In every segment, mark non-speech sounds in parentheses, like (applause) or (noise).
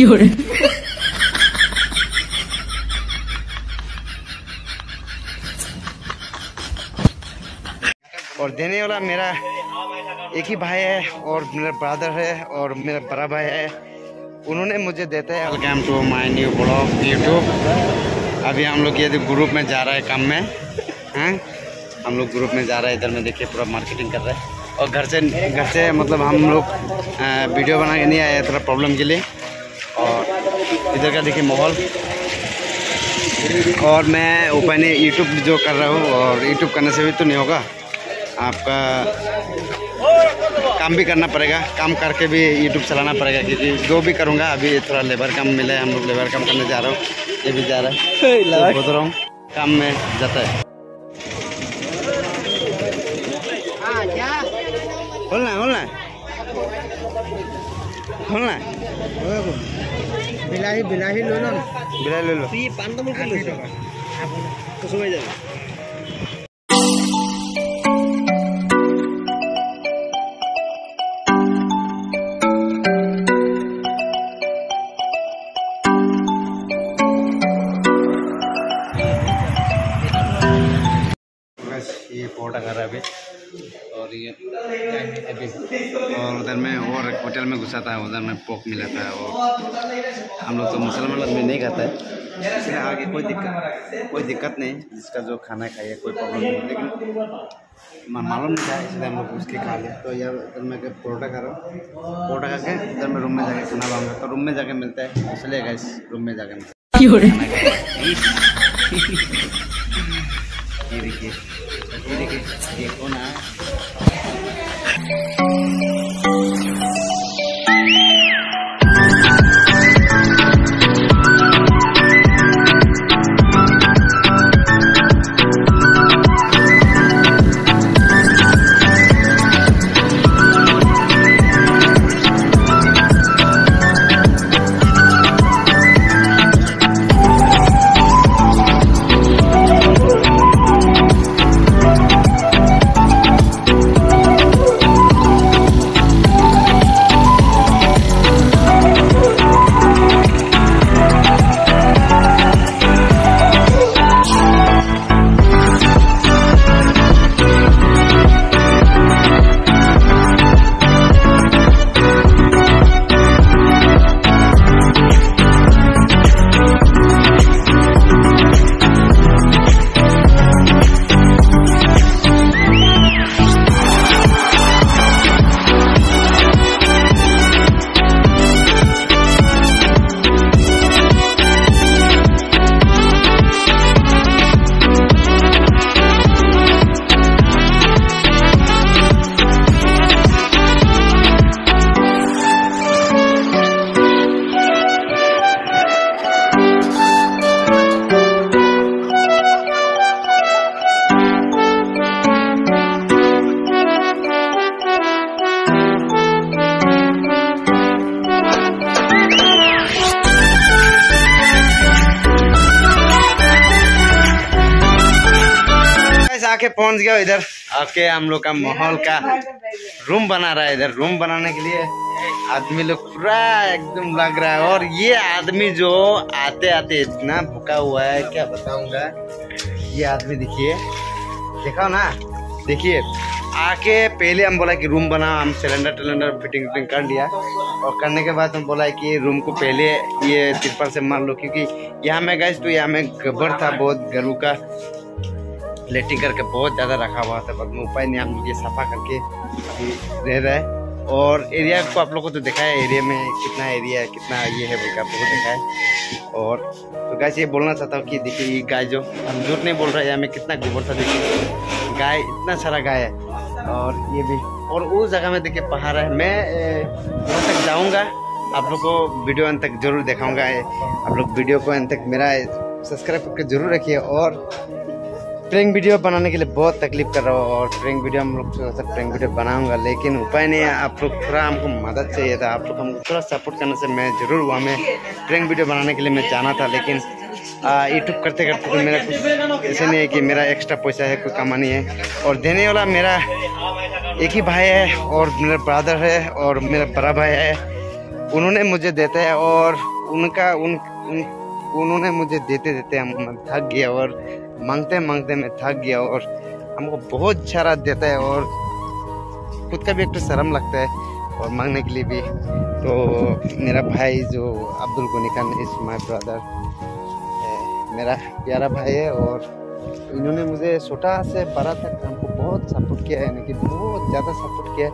有人，और देने वाला मेरा एक ही भाई है और मेरा ब्रदर है और मेरा बड़ा भाई है। उन्होंने मुझे देते हैं। Welcome to my new blog YouTube अभी हम लोग ये ग्रुप में जा रहा है काम में हैं? हम लोग ग्रुप में जा रहे हैं इधर में देखिए पूरा मार्केटिंग कर रहे हैं। और घर से घर से मतलब हम लोग वीडियो बना के नहीं आए थोड़ा प्रॉब्लम के लिए। और इधर का देखिए माहौल। और मैं ओपन यूट्यूब जो कर रहा हूँ और यूट्यूब करने से भी तो नहीं होगा। आपका काम भी करना पड़ेगा काम करके भी यूट्यूब चलाना पड़ेगा क्योंकि जो भी करूँगा अभी थोड़ा लेबर काम मिला है हम लोग लेबर काम करने जा रहा हूँ ये भी जा रहा है। तो बोल रहा हूँ काम में जाता है। बोलना बोलना बोलना বিলাহী বিলাহী লৈ ল'ম बिला ले लो তুই পাণ তামোল ক'ত লৈছ কচুমাৰি যাবি बस ये पौधा कर रहा है अभी और ये अभी और उधर में और होटल में घुसा था उधर में पोक मिला था और हम लोग तो मुसलमान लोग में नहीं खाता। है इसलिए आगे कोई दिक्कत कोई दिक्कत नहीं जिसका जो खाना खाइए कोई प्रॉब्लम नहीं। लेकिन मालूम नहीं था इसलिए हम लोग उसके खा लिए। तो यार इधर में परोठा खा रहा हूँ। परोठा खा के इधर में रूम में जाके खाना बनाऊँगा। तो रूम में जाके मिलता है। इसलिए गैस रूम में जाके मिलता है। (laughs) (laughs) ये देखिए ये देखिए देखो ना आके पहुँच गया इधर। आके हम लोग का माहौल का रूम बना रहा है इधर, रूम बनाने के लिए। आदमी लोग पूरा एकदम लग रहा है। और ये आदमी जो आते आते इतना भुका हुआ है, क्या बताऊँगा? ये आदमी देखिए, देखा ना? देखिए, आके पहले हम बोला कि रूम बना हम सिलेंडर टिलेंडर फिटिंग फिटिंग कर लिया। और करने के बाद हम बोला कि रूम को पहले ये तिरपाल से मार लो, क्योंकि यहाँ में गए तो यहाँ में गोबर था, बहुत गरू का। लेटिंग करके बहुत ज़्यादा रखा हुआ था। बट उपाय नहीं, हम लोग ये सफ़ा करके अभी रह रहे हैं। और एरिया को आप लोग को तो देखा है, एरिया में कितना एरिया है, कितना ये है बोल के आप लोग को देखा है। और तो गाय ये बोलना चाहता हूँ कि देखिए, ये गाय जो हम झूठ नहीं बोल रहे हैं यहाँ में कितना गोबर था, देखिए। गाय, इतना सारा गाय है। और ये भी, और उस जगह में देखिए, पहाड़ है। मैं वहाँ तक जाऊँगा, आप लोग को वीडियो अंत तक ज़रूर दिखाऊँगा। आप लोग वीडियो को अंत तक मेरा सब्सक्राइब करके ज़रूर रखिए। और प्रैंक वीडियो बनाने के लिए बहुत तकलीफ़ कर रहा हूँ और प्रैंक वीडियो हम लोग थोड़ा सा प्रैंक वीडियो बनाऊँगा लेकिन उपाय नहीं है। आप लोग थोड़ा हमको मदद चाहिए था। आप लोग हमको थोड़ा सपोर्ट करने से मैं ज़रूर वहाँ में प्रैंक वीडियो बनाने के लिए मैं जाना था लेकिन यूट्यूब करते करते तो मेरा कुछ ऐसे नहीं है कि मेरा एक्स्ट्रा पैसा है कोई कमानी है। और देने वाला मेरा एक ही भाई है और मेरा ब्रदर है और मेरा बड़ा भाई है। उन्होंने मुझे देता है और उनका उन, उन उन्होंने मुझे देते देते हम थक गया और मांगते मांगते मैं थक गया और हमको बहुत सारा देता है और खुद का भी एक तो शर्म लगता है और मांगने के लिए भी। तो मेरा भाई जो Abdul Gani Khan is my brother मेरा प्यारा भाई है और इन्होंने मुझे छोटा से बड़ा तक हमको बहुत सपोर्ट किया है, यानी कि बहुत ज़्यादा सपोर्ट किया है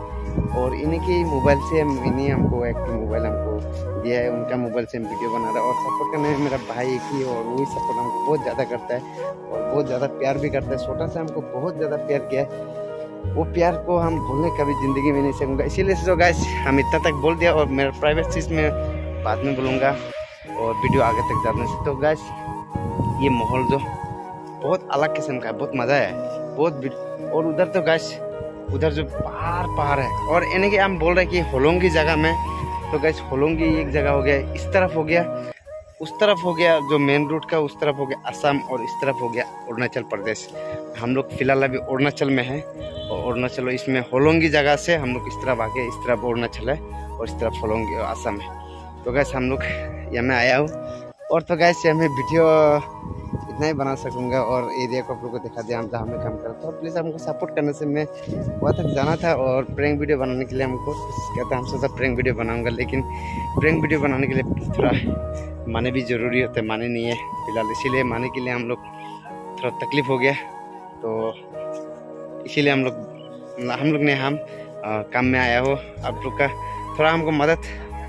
और इन्हीं की मोबाइल से इन्हीं हमको एक मोबाइल हमको दिया है उनका मोबाइल से हम वीडियो बना रहा है और सपोर्ट करने में मेरा भाई एक ही और वही सपोर्ट हमको बहुत ज़्यादा करता है और बहुत ज़्यादा प्यार भी करता है। छोटा सा हमको बहुत ज़्यादा प्यार किया है। वो प्यार को हम भूलने कभी ज़िंदगी में नहीं सकूँगा। इसीलिए तो गैस हम इतना तक बोल दिया और मेरा प्राइवेट चीज़ में बाद में बोलूँगा और वीडियो आगे तक जाने से तो गैस ये माहौल जो बहुत अलग किस्म का है, बहुत मज़ा है, बहुत और उधर तो गैस उधर जो पहाड़ पहाड़ है और यानी कि हम बोल रहे हैं कि होलोंगी जगह में तो गैस होलोंगी एक जगह हो गया, इस तरफ़ हो गया। उस तरफ़ हो गया जो मेन रोड का, उस तरफ़ हो गया असम और इस तरफ़ हो गया अरुणाचल प्रदेश। हम लोग फ़िलहाल अभी अरुणाचल में हैं और अरुणाचल इसमें होलोंगी जगह से हम लोग इस तरफ़ आगे, इस तरफ़ अरुणाचल है और इस तरफ़ होलोंगी, असम है। तो गैस हम लोग यहाँ में आया हूँ। और तो गैस यहाँ वीडियो इतना ही बना सकूँगा और एरिया को आप लोग को दिखा दिया हम जहाँ में काम करता हूँ प्लीज़ हमको सपोर्ट करने से मैं वहाँ तक जाना था और प्रैंक वीडियो बनाने के लिए हमको कहता हम सोचा प्रैंक वीडियो बनाऊँगा, लेकिन प्रैंक वीडियो बनाने के लिए थोड़ा माने भी ज़रूरी होते, माने नहीं है फ़िलहाल। इसीलिए माने के लिए हम लोग थोड़ा तकलीफ़ हो गया। तो इसीलिए हम लोग हम लोग ने हम काम में आया हो आप लोग का। थोड़ा हमको मदद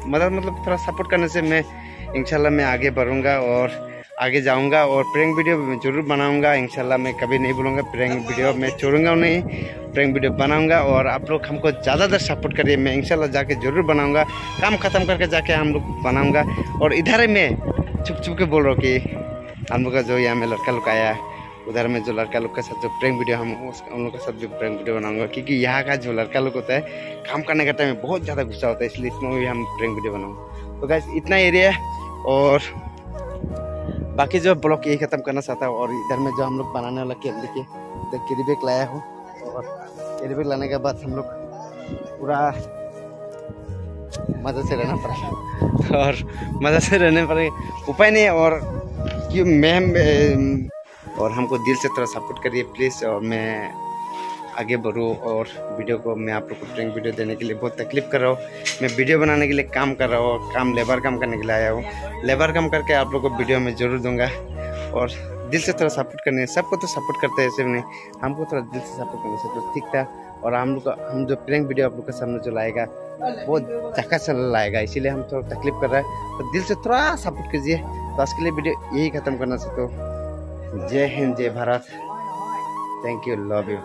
मदद मतलब थोड़ा सपोर्ट करने से मैं इंशाल्लाह मैं आगे बढ़ूँगा और आगे जाऊँगा और प्रैंक वीडियो ज़रूर बनाऊँगा। इंशाल्लाह मैं कभी नहीं बोलूँगा प्रैंक वीडियो मैं छोड़ूँगा नहीं प्रैंक वीडियो बनाऊँगा और आप लोग हमको ज़्यादातर सपोर्ट करिए। मैं इंशाल्लाह जाके ज़रूर बनाऊँगा। काम ख़त्म करके जाके हम लोग बनाऊँगा। और इधर मैं छुप छुप के बोल रहा हूँ कि हम लोग का जो यहाँ में लड़का लोग आया, उधर में जो लड़का लोग के साथ जो प्रैंक वीडियो हम उन लोग के साथ भी प्रैंक वीडियो बनाऊँगा। क्योंकि यहाँ का जो लड़का लोग होता है, काम करने का टाइम बहुत ज़्यादा गुस्सा होता है, इसलिए इसमें भी हम प्रैंक वीडियो बनाऊँगा। तो गैस इतना एरिया और बाकी जो ब्लॉक यही ख़त्म करना चाहता हूँ, और इधर में जो हम लोग बनाने वाला केक देखिए इधर कैरी बैग लाया हूँ, और कैरी बैग लाने के बाद हम लोग पूरा मज़े से रहना पड़ेगा। और मज़े से रहने पर उपाय नहीं और क्यों मैम और हमको दिल से थोड़ा सपोर्ट करिए प्लीज़ और मैं आगे बढ़ूँ और वीडियो को मैं आप लोग को प्रैंक वीडियो देने के लिए बहुत तकलीफ़ कर रहा हूँ। मैं वीडियो बनाने के लिए काम कर रहा हूँ, काम लेबर काम करने के लिए आया हूँ। लेबर काम करके आप लोग को वीडियो में ज़रूर दूँगा और दिल से थोड़ा सपोर्ट करने, सबको तो सपोर्ट करते हैं ऐसे नहीं, हमको थोड़ा दिल से सपोर्ट करने से तो ठीक था। और हम लोग हम जो प्रैंक वीडियो आप लोग के सामने जो लाएगा वो चक्का चल लाएगा, इसीलिए हम थोड़ा तकलीफ़ कर रहे हैं। तो दिल से थोड़ा सपोर्ट कीजिए। तो आज के लिए वीडियो यही ख़त्म करना चाहते हो। जय हिंद, जय Bharat. Thank you love you